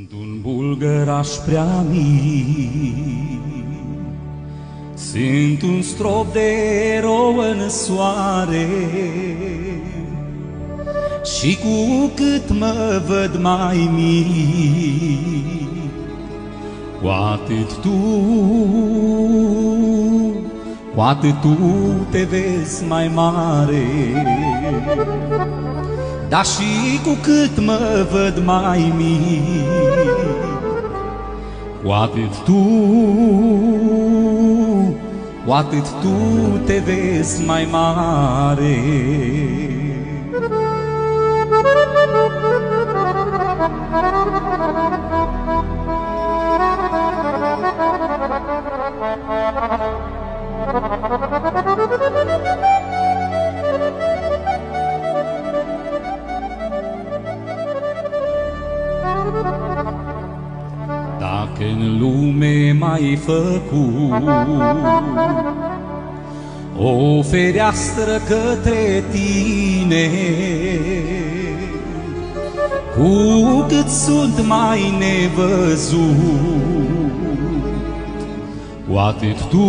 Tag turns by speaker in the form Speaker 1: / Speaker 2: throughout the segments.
Speaker 1: Sunt un bulgăraș prea mic, Sunt un strop de erou în soare, Și cu cât mă văd mai mic, Cu atât tu, cu atât tu te vezi mai mare. Dar și cu cât mă văd mai mic, cu atât tu, cu atât tu te vezi mai mare. Dacă în lume mai făcut o fereastră către tine, cu cât sunt mai nevăzut, cu atât tu,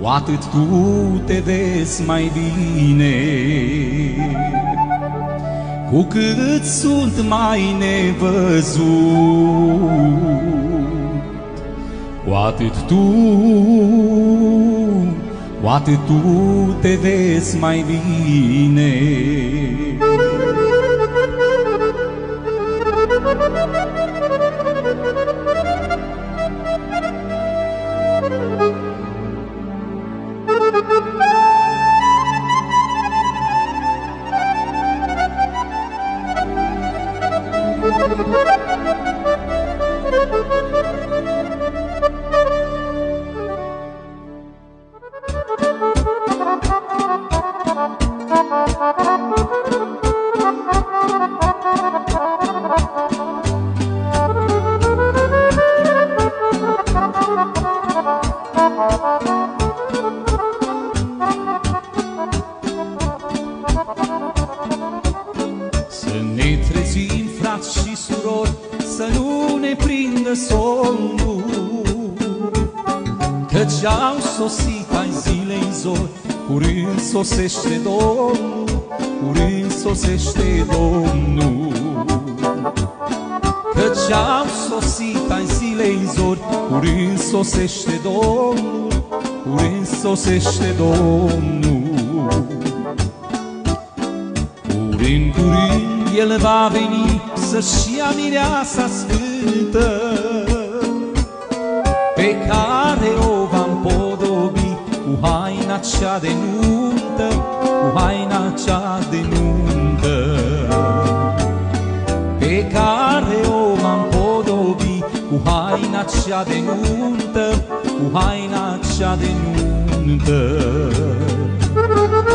Speaker 1: cu atât tu te vezi mai bine. Cu cât sunt mai nevăzut, cu atât tu, cu atât tu te vezi mai bine. Să Căci au sosit ai zilei zori, curând sosește Domnul, curând sosește Domnul. Căci au sosit ai zilei zori, curând sosește Domnul, curând sosește Domnul. Curând, curând, El va veni să-și ia mireasa sfântă, Pe care o va împodobi cu haina cea de nuntă, Cu haina cea de nuntă. Pe care o va împodobi cu haina cea de nuntă, Cu haina cea de nuntă. Îngrijorări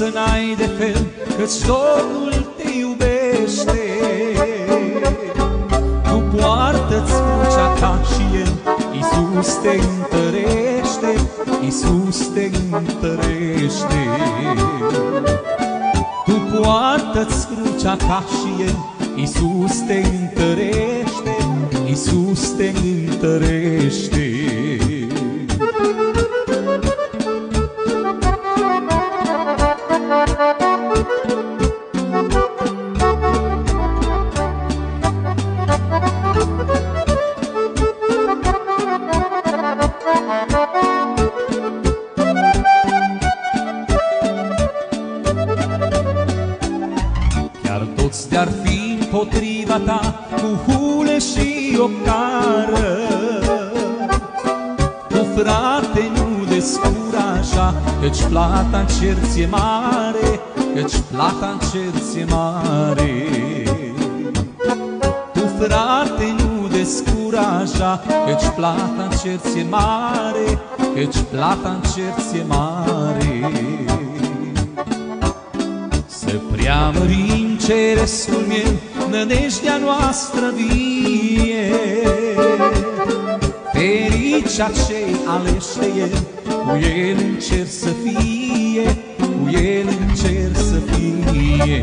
Speaker 1: să n-ai de fel, Căci Domnul te iubește. Tu poartă-ți crucea ta și El, Iisus te întărește, Iisus te întărește. Tu poartă-ți crucea ca și El, Iisus te întărește, Iisus te întărește. Chiar toți de-ar fi împotriva ta Cu hule și ocară Tu, frate, nu descuraja Căci plata în cer ți-e mare Căci plata în cer ți-e mare. Tu, frate, nu descuraja Căci plata în cer ți-e mare Căci plata în cer e mare. Să preamărim ceresul meu Nădejdea noastră vie. Fericea cei aleși de el Cu el în cer să fie Cu el în cer să fie.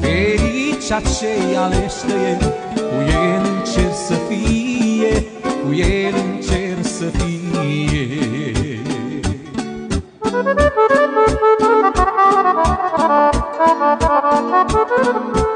Speaker 1: Fericea cei aleși de el Cu el în cer să fie Cu el în cer să fie
Speaker 2: Thank